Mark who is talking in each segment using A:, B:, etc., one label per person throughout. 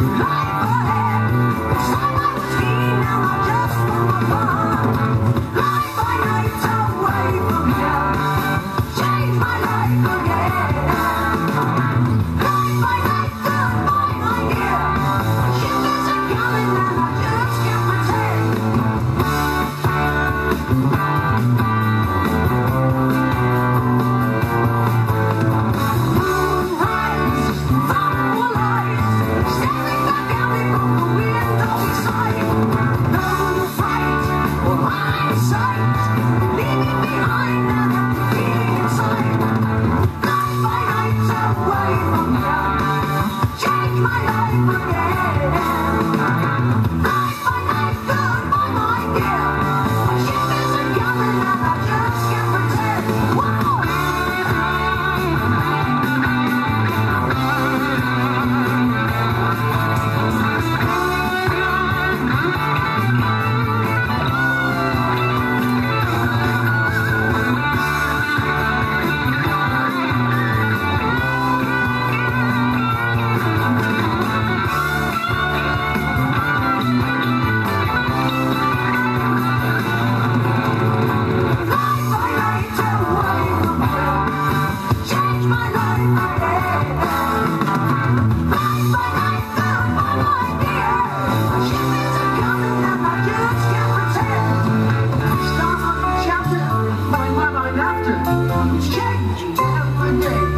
A: Ah! away from you. Change my life again. It's changing every day.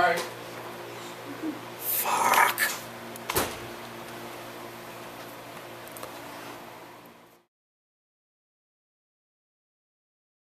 B: Bye.